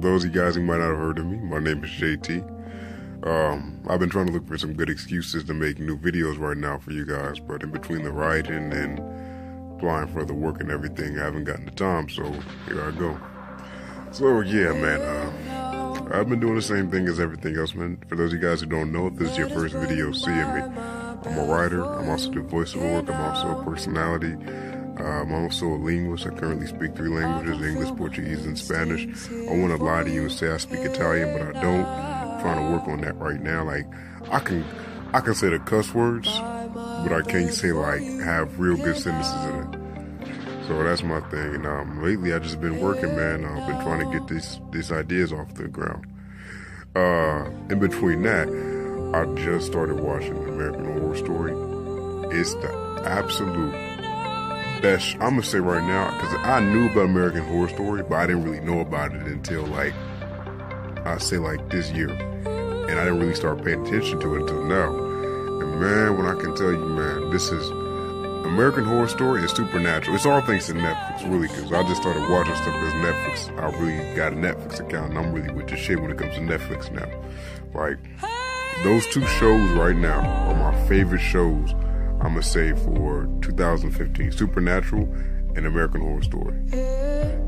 those of you guys who might not have heard of me, my name is JT. Um, I've been trying to look for some good excuses to make new videos right now for you guys, but in between the writing and applying for the work and everything, I haven't gotten the time, so here I go. So yeah, man, uh, I've been doing the same thing as everything else, man. For those of you guys who don't know, if this is your first video seeing me, I'm a writer. I'm also do voiceover work. I'm also a personality. Um, I'm also a linguist. I currently speak three languages, English, Portuguese, and Spanish. I want to lie to you and say I speak Italian, but I don't. I'm trying to work on that right now. Like, I can, I can say the cuss words, but I can't say like, have real good sentences in it. So that's my thing. And um, lately, I've just been working, man. I've been trying to get these these ideas off the ground. Uh, in between that, I just started watching American Horror Story. It's the absolute best. I'm gonna say right now because I knew about American Horror Story, but I didn't really know about it until like I say like this year, and I didn't really start paying attention to it until now. And man, when I can tell you, man, this is American Horror Story is supernatural. It's all thanks to Netflix, really, because I just started watching stuff because Netflix. I really got a Netflix account, and I'm really with the shit when it comes to Netflix now. Like those two shows right now are my favorite shows I'm gonna say for 2015: Supernatural and American Horror Story.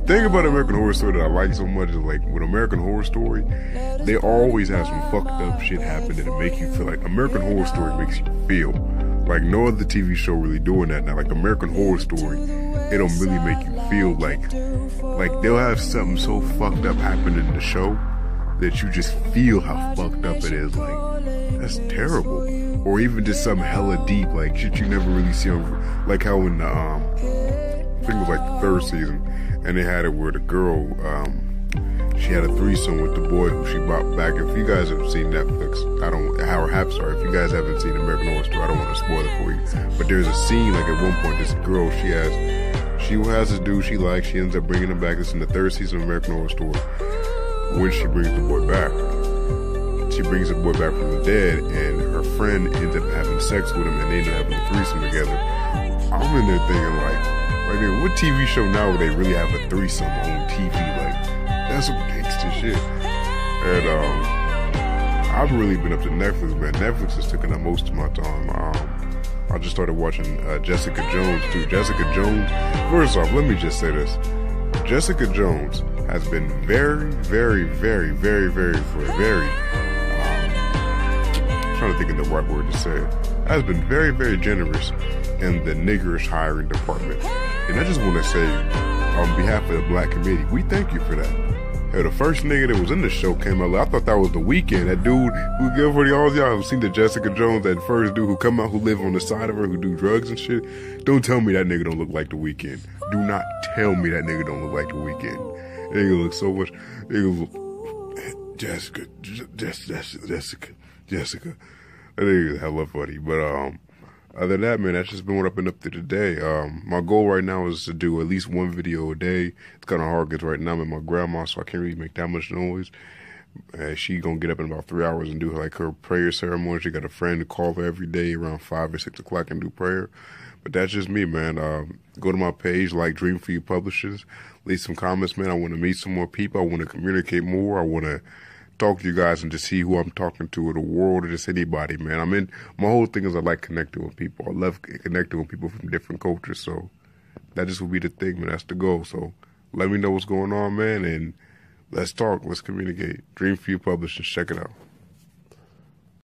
Thing about American Horror Story that I like so much is like with American Horror Story, they always have some fucked up shit happen that make you feel like American Horror Story makes you feel like no other TV show really doing that now. Like American Horror Story, it don't really make you feel like like they'll have something so fucked up happen in the show that you just feel how fucked up it is. Like that's terrible or even just some hella deep, like shit you never really see on, like how in the, um, I think it was like the third season, and they had it where the girl, um, she had a threesome with the boy who she brought back. If you guys have seen Netflix, I don't, how have sorry, if you guys haven't seen American Horror Story, I don't want to spoil it for you. But there's a scene, like at one point, this girl, she has, she has this dude she likes, she ends up bringing him back. This in the third season of American Horror Story, when she brings the boy back she brings the boy back from the dead, and her friend ends up having sex with him, and they end up having a threesome together. I'm in there thinking like, like man, what TV show now would they really have a threesome on TV? Like, that's some gangster shit. And um, I've really been up to Netflix, man. Netflix is taking up most of my time. Um, I just started watching uh, Jessica Jones too. Jessica Jones. First off, let me just say this: Jessica Jones has been very, very, very, very, very, very, very trying to think of the right word to say it, has been very, very generous in the niggerish hiring department. And I just want to say, on behalf of the black community, we thank you for that. Hey, the first nigga that was in the show came out. I thought that was the Weeknd. That dude who good for the all y'all have seen the Jessica Jones. That first dude who come out who live on the side of her who do drugs and shit. Don't tell me that nigga don't look like the Weeknd. Do not tell me that nigga don't look like the Weeknd. That nigga look so much. Nigga look, Jessica, Jessica, Jessica. Jessica. i That is hella funny. But um, other than that, man, that's just been what I've been up to today. Um, my goal right now is to do at least one video a day. It's kind of hard because right now I'm with my grandma, so I can't really make that much noise. And she gonna get up in about three hours and do like her prayer ceremony. She got a friend to call her every day around five or six o'clock and do prayer. But that's just me, man. Um, go to my page, like Dream for You Publishers. Leave some comments, man. I want to meet some more people. I want to communicate more. I want to talk to you guys and just see who I'm talking to or the world or just anybody, man. I mean, my whole thing is I like connecting with people. I love connecting with people from different cultures. So that just would be the thing, man. That's the goal. So let me know what's going on, man, and let's talk. Let's communicate. Dream for You Publishers. Check it out.